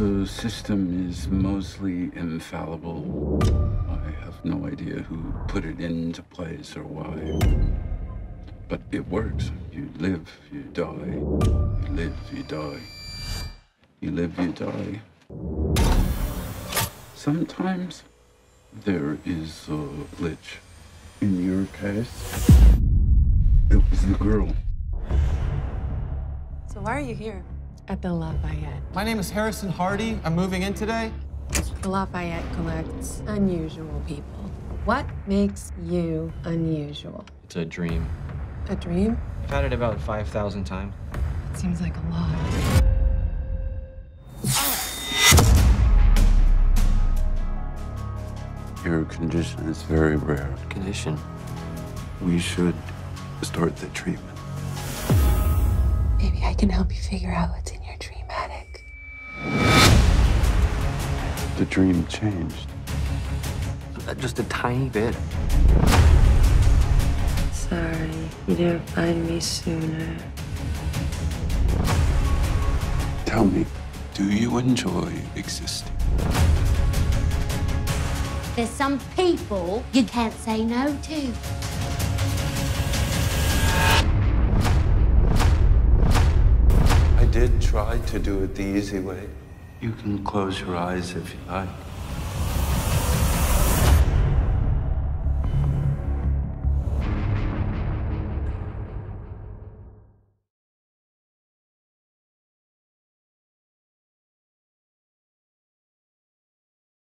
The system is mostly infallible. I have no idea who put it into place or why. But it works. You live, you die. You live, you die. You live, you die. Sometimes there is a glitch. In your case, it was the girl. So why are you here? At the Lafayette. My name is Harrison Hardy. I'm moving in today. The Lafayette collects unusual people. What makes you unusual? It's a dream. A dream? I've had it about 5,000 times. It seems like a lot. Your condition is very rare. Condition. We should start the treatment. Maybe I can help you figure out what's in The dream changed. Just a tiny bit. Sorry, you didn't find me sooner. Tell me, do you enjoy existing? There's some people you can't say no to. I did try to do it the easy way. You can close your eyes if you like.